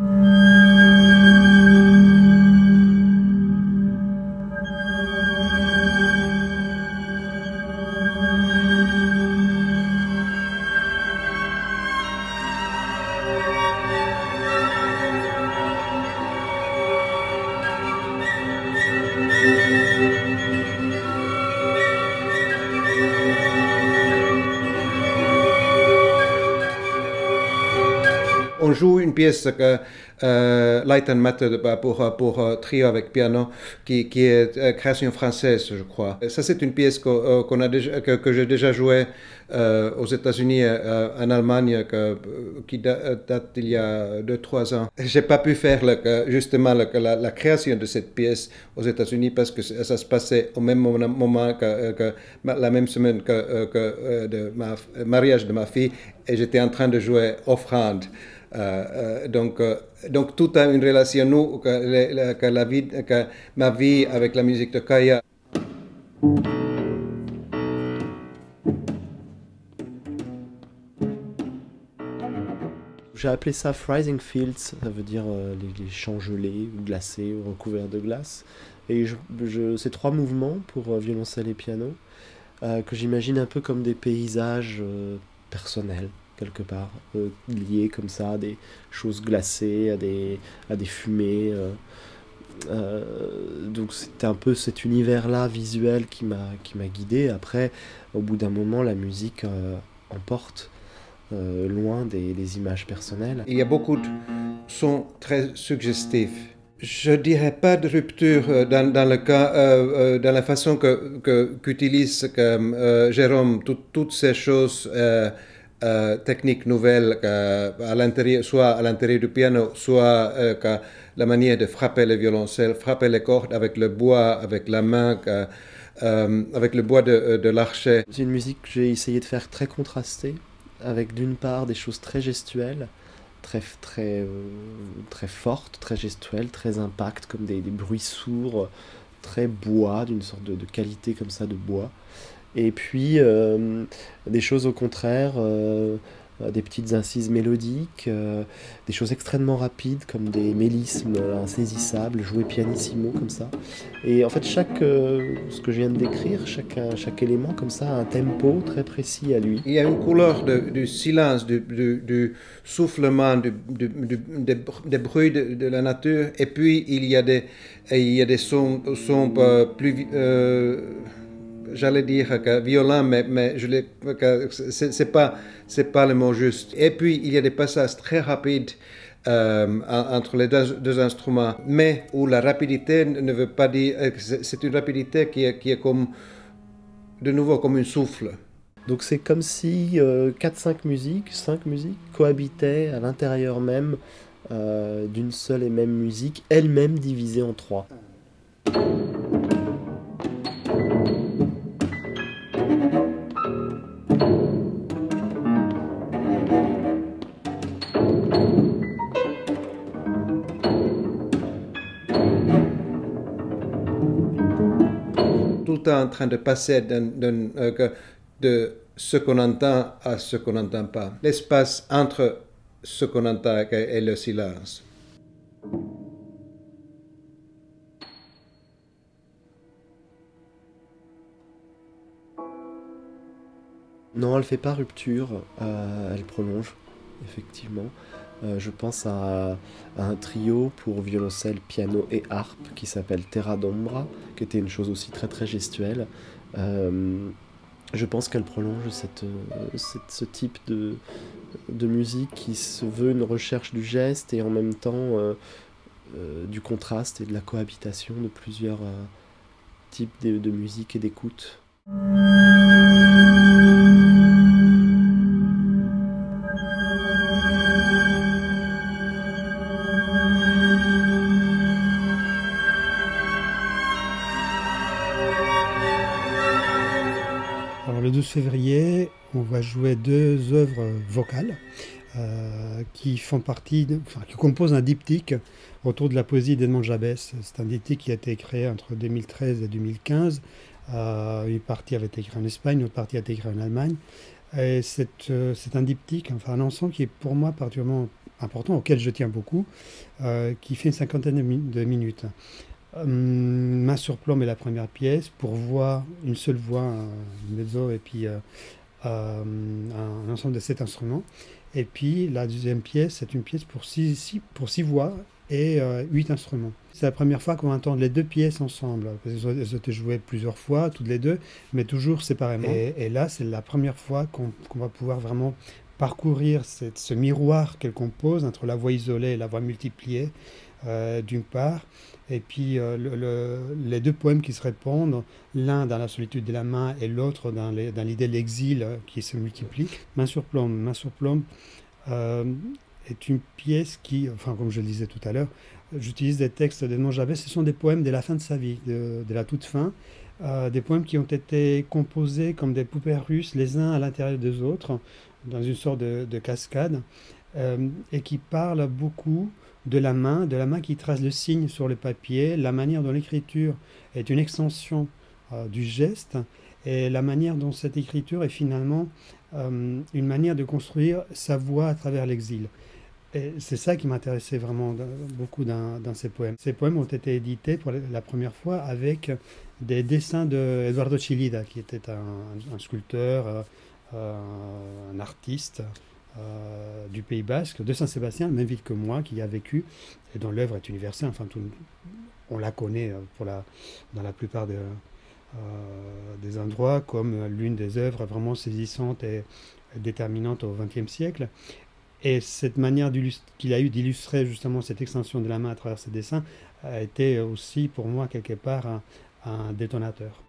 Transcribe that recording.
on joue une pièce que euh, Light and Matter pour, pour euh, trio avec piano, qui, est euh, création française, je crois. Ça, c'est une pièce déjà, que, j'ai déjà jouée aux États-Unis, en Allemagne, que, qui date d'il y a 2-3 ans. J'ai pas pu faire justement la, création de cette pièce aux États-Unis parce que ça se passait au même moment que, que la même semaine que, que de ma mariage de ma fille et j'étais en train de jouer Offrande. Euh, euh, donc, euh, donc tout a une relation, nous, que, ma vie avec la musique de Kaya. J'ai appelé ça Freezing Fields, ça veut dire les, champs gelés glacés ou recouverts de glace. Et je, c'est trois mouvements pour violoncelle et piano que j'imagine un peu comme des paysages personnels quelque part, euh, comme ça à des choses glacées, à des, à des fumées. Euh, euh, donc c'était un peu cet univers-là visuel qui m'a guidé. Après, au bout d'un moment, la musique emporte loin des, des, images personnelles. Il y a beaucoup de sons très suggestifs. Je dirais pas de rupture dans, dans le cas, dans la façon que qu'utilise que, Jérôme toutes ces choses euh, techniques nouvelles à l'intérieur, soit à l'intérieur du piano, soit euh, la manière de frapper le violoncelle, frapper les cordes avec le bois, avec la main, euh, avec le bois de, l'archet. C'est une musique que j'ai essayé de faire très contrastée, avec d'une part des choses très gestuelles, très, très, très fortes, très gestuelles, très impactes, comme des, bruits sourds, très bois, d'une sorte de, qualité comme ça de bois. Et puis euh, des choses au contraire, euh, des petites incises mélodiques, euh, des choses extrêmement rapides comme des mélismes insaisissables, joués pianissimo comme ça. Et en fait, chaque, ce que je viens de décrire, chaque, chaque élément comme ça a un tempo très précis à lui. Il y a une couleur du silence, du, du, soufflement, du, des bruits de, la nature, et puis il y a des, il y a des sons, sons plus j'allais dire que violent, mais, mais je c'est pas c'est pas le mot juste. Et puis il y a des passages très rapides euh, entre les deux, instruments, mais où la rapidité ne veut pas dire euh, c'est une rapidité qui est, qui est comme de nouveau comme un souffle. Donc c'est comme si 4-5 euh, musiques, 5 musiques cohabitaient à l'intérieur même d'une seule et même musique, elle-même divisée en trois. En train de passer euh, de ce qu'on entend à ce qu'on n'entend pas. L'espace entre ce qu'on entend et le silence. Non, elle fait pas rupture, euh, elle prolonge, effectivement. Euh, je pense à, un trio pour violoncelle, piano et harpe qui s'appelle Terra d'Ombra, qui était une chose aussi très très gestuelle. Euh, je pense qu'elle prolonge cette, ce type de, de, musique qui se veut une recherche du geste et en même temps euh, du contraste et de la cohabitation de plusieurs types de, de musique et d'écoute. Février, on va jouer deux œuvres vocales euh, qui font partie, enfin, qui composent un diptyque autour de la poésie d'Edmond Jabès. C'est un diptyque qui a été créé entre 2013 et 2015. Euh, une partie avait été écrite en Espagne, une autre partie a été écrite en Allemagne. Et c'est un diptyque, enfin un ensemble qui est pour moi particulièrement important, auquel je tiens beaucoup, qui fait une cinquantaine de, minutes. Main sur plomb est la première pièce, pour voix, une seule voix, un mezzo et puis un ensemble de sept instruments. Et puis la deuxième pièce, c'est une pièce pour six, pour six voix et euh, huit instruments. C'est la première fois qu'on entend les deux pièces ensemble. Elles ont été jouées plusieurs fois, toutes les deux, mais toujours séparément. Et, là, c'est la première fois qu'on va pouvoir vraiment parcourir ce miroir qu'elle compose entre la voix isolée et la voix multipliée, euh, d'une part, et puis euh, les deux poèmes qui se répondent, l'un dans la solitude de la main et l'autre dans l'idée de l'exil qui se multiplie. Main sur plomb, main sur plomb est une pièce qui, enfin comme je le disais tout à l'heure, j'utilise des textes de non Javet, ce sont des poèmes de la fin de sa vie, de, la toute fin, euh, des poèmes qui ont été composés comme des poupées russes, les uns à l'intérieur des autres, dans une sorte de, cascade, euh, et qui parlent beaucoup de la main, de la main qui trace le signe sur le papier, la manière dont l'écriture est une extension euh, du geste, et la manière dont cette écriture est finalement une manière de construire sa voix à travers l'exil c'est ça qui m'intéressait vraiment beaucoup dans, ces poèmes. Ces poèmes ont été édités pour la première fois avec des dessins de Eduardo Chilida, qui était un, sculpteur, euh, euh, un artiste euh, du Pays Basque, de Saint-Sébastien, même ville que moi, qui a vécu, et dont l'œuvre est universelle. Enfin, on la connaît pour la, dans la plupart des endroits comme l'une des œuvres vraiment saisissantes et déterminantes au XXe siècle. Et cette manière qu'il a eu d'illustrer justement cette extension de la main à travers ses dessins a été aussi pour moi quelque part un détonateur.